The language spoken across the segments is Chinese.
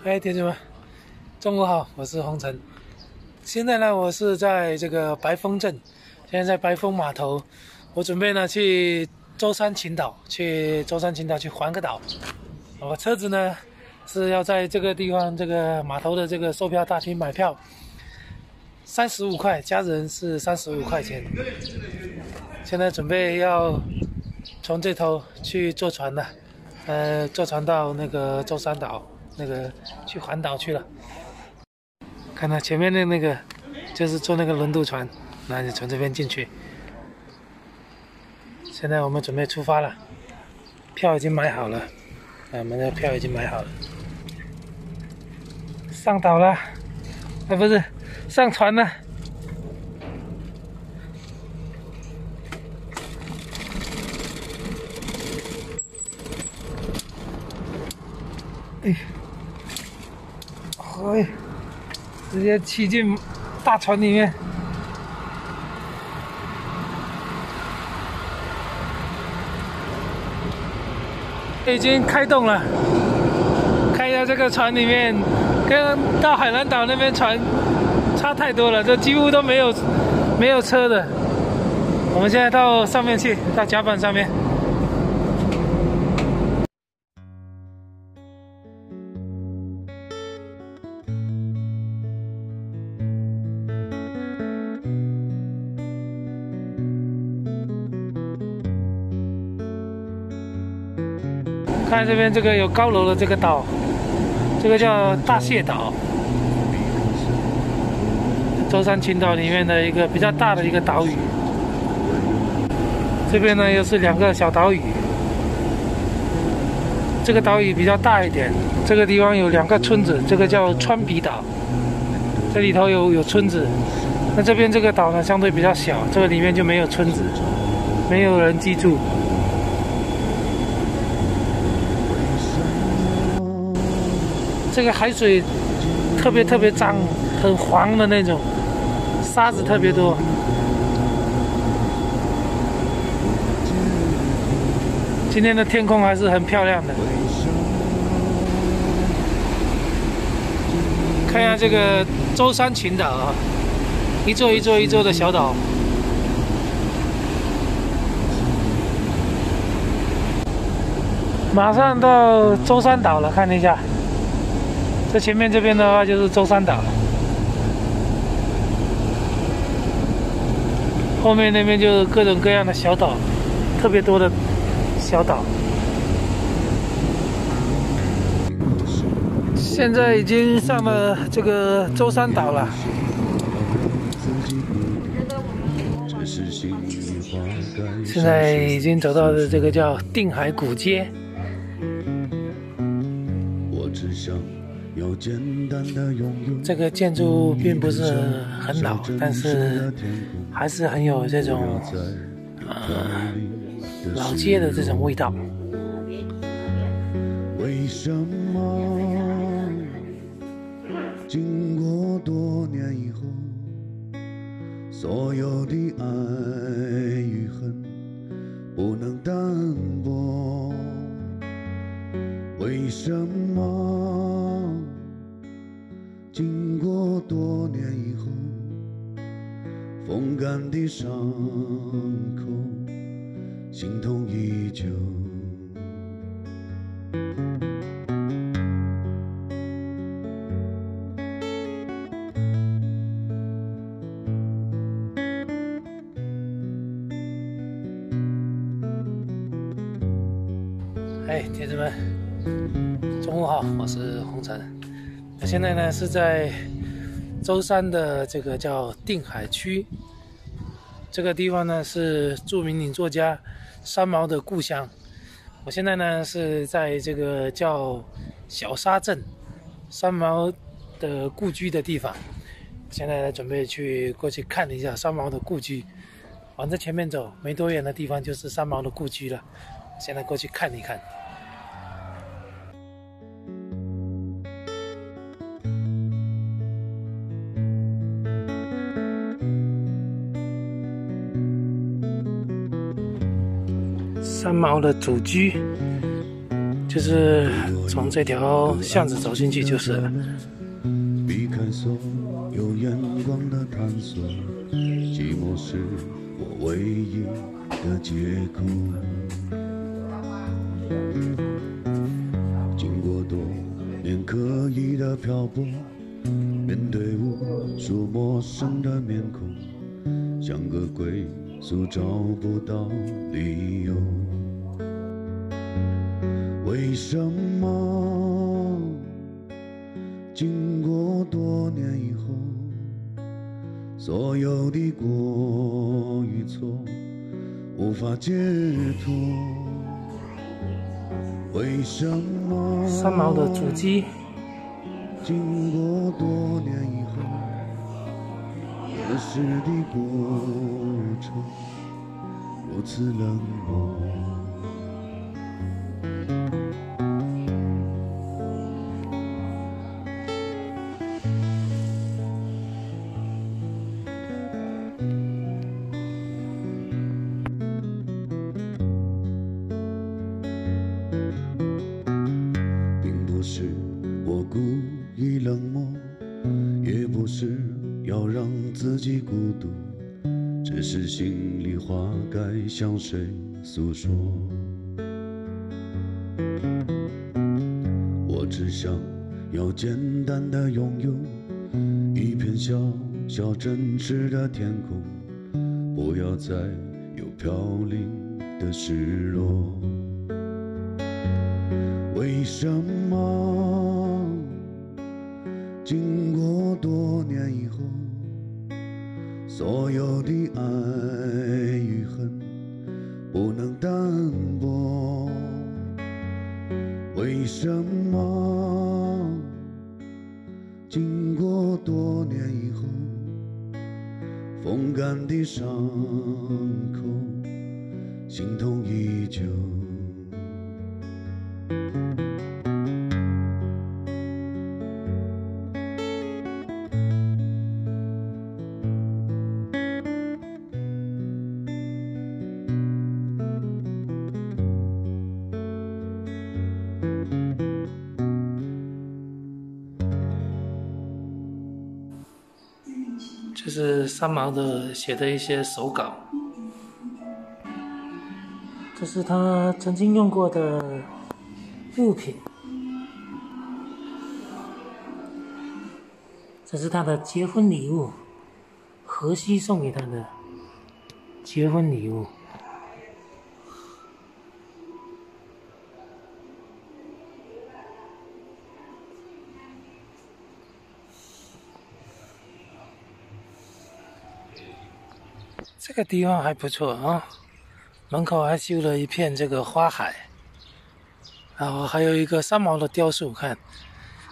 嗨，同学们，中午好，我是红尘。现在呢，我是在这个白峰镇，现在在白峰码头，我准备呢去舟山群岛，去舟山群岛去环个岛。我车子呢是要在这个地方这个码头的这个售票大厅买票，三十五块，家人是三十五块钱。现在准备要从这头去坐船了，呃，坐船到那个舟山岛。那个去环岛去了，看到前面的那个，就是坐那个轮渡船，那就从这边进去。现在我们准备出发了，票已经买好了，我们的票已经买好了，上岛了，啊，不是，上船了。哎。哎，直接骑进大船里面，已经开动了。看一下这个船里面，跟到海南岛那边船差太多了，这几乎都没有没有车的。我们现在到上面去，到甲板上面。看这边这个有高楼的这个岛，这个叫大蟹岛，舟山群岛里面的一个比较大的一个岛屿。这边呢又是两个小岛屿，这个岛屿比较大一点。这个地方有两个村子，这个叫川比岛，这里头有有村子。那这边这个岛呢相对比较小，这个里面就没有村子，没有人居住。这个海水特别特别脏，很黄的那种，沙子特别多。今天的天空还是很漂亮的。看一下这个舟山群岛啊，一座一座一座的小岛。马上到舟山岛了，看一下。这前面这边的话就是舟山岛，后面那边就是各种各样的小岛，特别多的小岛。现在已经上了这个舟山岛了。现在已经走到的这个叫定海古街。我只想。这个建筑并不是很老，但是还是很有这种呃老街的这种味道。为什么经过多年以后，所有的爱与恨不能淡薄？为什么？多年以后，风干的伤口，心痛依旧。哎，铁子们，中午好，我是红尘。那现在呢是在舟山的这个叫定海区，这个地方呢是著名女作家三毛的故乡。我现在呢是在这个叫小沙镇，三毛的故居的地方。现在准备去过去看一下三毛的故居，往这前面走，没多远的地方就是三毛的故居了。现在过去看一看。三毛的祖居，就是从这条巷子走进去就是了。避开所有眼光的探索，寂寞是我唯一的借口。经过多年刻意的漂泊，面对无数陌生的面孔，像个鬼宿找不到理由。为什么经过多年以后，所有的过与错无法解脱？为什么三毛的主机经过多年以后，儿时的过程如此冷漠？要让自己孤独，只是心里话该向谁诉说？我只想要简单的拥有一片小小真实的天空，不要再有飘零的失落。为什么经过多年以后，所有的爱与恨？不能淡薄，为什么经过多年以后，风干的伤口，心痛依旧？是三毛的写的一些手稿，这是他曾经用过的物品，这是他的结婚礼物，荷西送给他的结婚礼物。个地方还不错啊，门口还修了一片这个花海，然后还有一个三毛的雕塑，看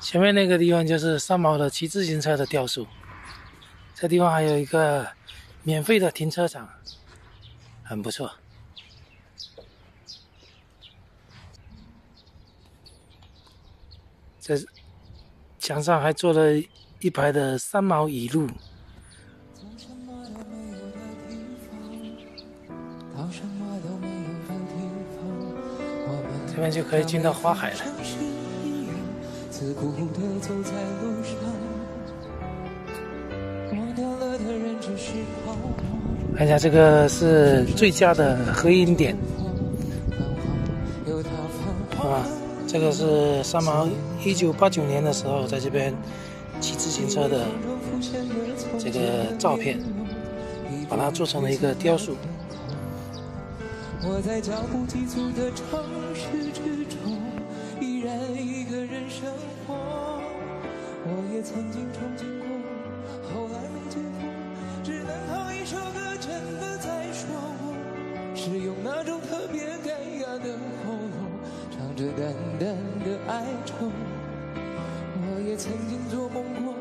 前面那个地方就是三毛的骑自行车的雕塑。这地方还有一个免费的停车场，很不错。这墙上还做了一排的三毛语录。这边就可以进到花海了。看一下，这个是最佳的合影点。啊，这个是三毛一九八九年的时候在这边骑自行车的这个照片，把它做成了一个雕塑。我在脚步急促的城市之中，依然一个人生活。我也曾经憧憬过，后来没结果，只能靠一首歌真的在说我，是用那种特别干哑的喉咙，唱着淡淡的哀愁。我也曾经做梦过，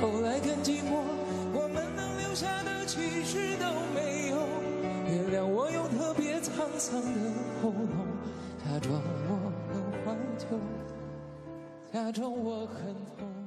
后来更寂寞，我们能留下的其实都没有。原谅我用特别。沧桑的喉咙，假装我很怀旧，假装我很痛。